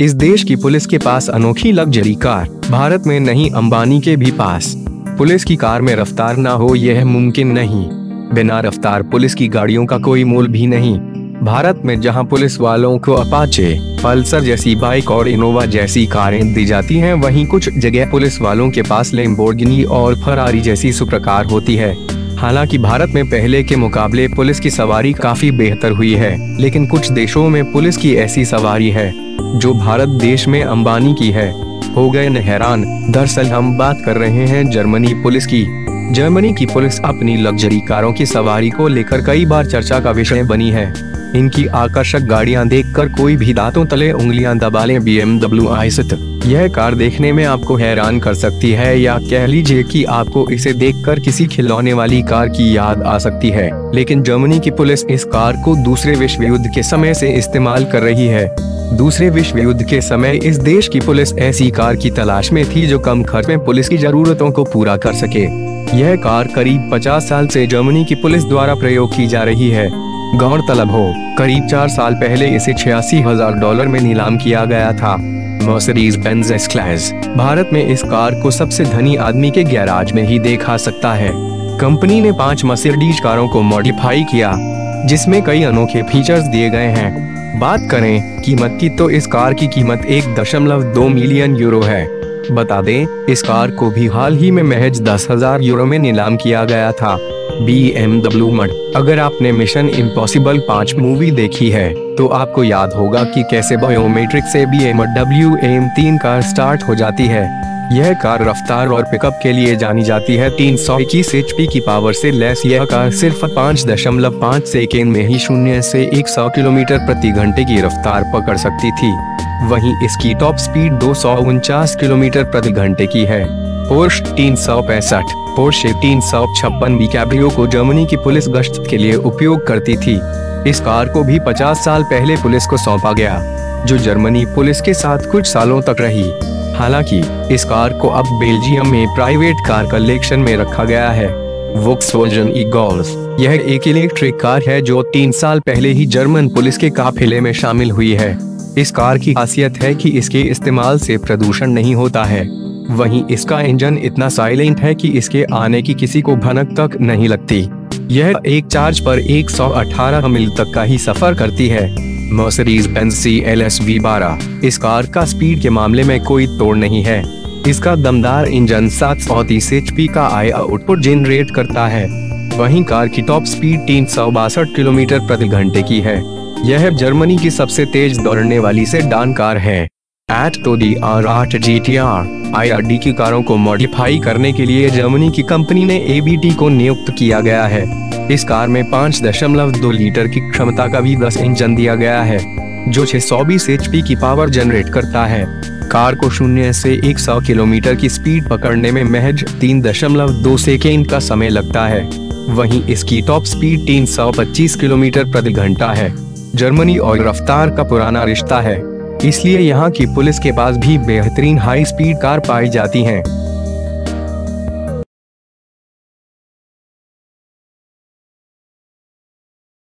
इस देश की पुलिस के पास अनोखी लग्जरी कार, भारत में नहीं, अंबानी के भी पास। पुलिस की कार में रफ्तार ना हो, यह मुमकिन नहीं। बिना रफ्तार पुलिस की गाड़ियों का कोई मोल भी नहीं। भारत में जहाँ पुलिस वालों को अपाचे, पल्सर जैसी बाइक और इनोवा जैसी कारें दी जाती हैं, वहीं कुछ जगह पुलिस वालों के पास लेम्बोर्गिनी और फरारी जैसी सुप्रकार होती है। हालाँकि भारत में पहले के मुकाबले पुलिस की सवारी काफ़ी बेहतर हुई है, लेकिन कुछ देशों में पुलिस की ऐसी सवारी है। जो भारत देश में अंबानी की है। हो गए न हैरान दरअसल हम बात कर रहे हैं जर्मनी पुलिस की। जर्मनी की पुलिस अपनी लग्जरी कारों की सवारी को लेकर कई बार चर्चा का विषय बनी है। इनकी आकर्षक गाड़ियाँ देखकर कोई भी दांतों तले उंगलियाँ दबा ले बी एमडब्ल्यू यह कार देखने में आपको हैरान कर सकती है या कह लीजिए कि आपको इसे देखकर किसी खिलौने वाली कार की याद आ सकती है। लेकिन जर्मनी की पुलिस इस कार को दूसरे विश्व युद्ध के समय से इस्तेमाल कर रही है। दूसरे विश्व युद्ध के समय इस देश की पुलिस ऐसी कार की तलाश में थी जो कम खर्च में पुलिस की जरूरतों को पूरा कर सके। यह कार करीब 50 साल से जर्मनी की पुलिस द्वारा प्रयोग की जा रही है। गौरतलब हो, करीब चार साल पहले इसे छियासी हज़ार डॉलर में नीलाम किया गया था। Mercedes Benz S class Bharat में इस कार को सबसे धनी आदमी के गैराज में ही देखा सकता है। कंपनी ने पाँच मर्सिडीज कारों को मॉडिफाई किया, जिसमें कई अनोखे फीचर्स दिए गए हैं। बात करें, कीमत की तो इस कार की कीमत एक दशमलव दो मिलियन यूरो है। बता दें, इस कार को भी हाल ही में महज दस हज़ार यूरो में नीलाम किया गया था। बी एम डब्ल्यू मड अगर आपने मिशन इम्पॉसिबल पाँच मूवी देखी है तो आपको याद होगा कि कैसे बायोमेट्रिक से बी एम डब्ल्यू एम तीन कार स्टार्ट हो जाती है। यह कार रफ्तार और पिकअप के लिए जानी जाती है। तीन सौ इक्कीस एच पी की पावर से लेस यह कार सिर्फ़ पाँच दशमलव पाँच सेकेंड में ही शून्य से एक सौ किलोमीटर प्रति घंटे की रफ्तार पकड़ सकती थी। वहीं इसकी टॉप स्पीड दो सौ उनचास किलोमीटर प्रति घंटे की है। पोर्श तीन सौ पैंसठ पोर्शे तीन सौ छप्पन बी कैब्रियो को जर्मनी की पुलिस गश्त के लिए उपयोग करती थी। इस कार को भी 50 साल पहले पुलिस को सौंपा गया, जो जर्मनी पुलिस के साथ कुछ सालों तक रही। हालाँकि, इस कार को अब बेल्जियम में प्राइवेट कार कलेक्शन में रखा गया है। यह एक इलेक्ट्रिक कार है जो तीन साल पहले ही जर्मन पुलिस के काफिले में शामिल हुई है। इस कार की खासियत है कि इसके इस्तेमाल से प्रदूषण नहीं होता है। वहीं इसका इंजन इतना साइलेंट है कि इसके आने की किसी को भनक तक नहीं लगती। यह एक चार्ज पर 118 मील तक का ही सफ़र करती है। Mercedes Benz C L S V बारह। इस कार का स्पीड के मामले में कोई तोड़ नहीं है। इसका दमदार इंजन सात सौ तीस एच पी का आई आउटपुट जनरेट करता है। वहीं कार की टॉप स्पीड तीन सौ बासठ किलोमीटर प्रति घंटे की है। यह जर्मनी की सबसे तेज दौड़ने वाली से डान कार है। एट तो डी आर आठ G T R I R D की कारों को मॉडिफाई करने के लिए जर्मनी की कंपनी ने ए बी टी को नियुक्त किया गया है। इस कार में पाँच दशमलव दो लीटर की क्षमता का भी दस इंजन दिया गया है, जो छह सौ बीस एच पी की पावर जनरेट करता है। कार को शून्य से एक सौ किलोमीटर की स्पीड पकड़ने में महज तीन दशमलव दो सेकेंड का समय लगता है। वहीं इसकी टॉप स्पीड तीन सौ पच्चीस किलोमीटर प्रति घंटा है। जर्मनी और रफ्तार का पुराना रिश्ता है। इसलिए यहाँ की पुलिस के पास भी बेहतरीन हाई स्पीड कार पाई जाती हैं।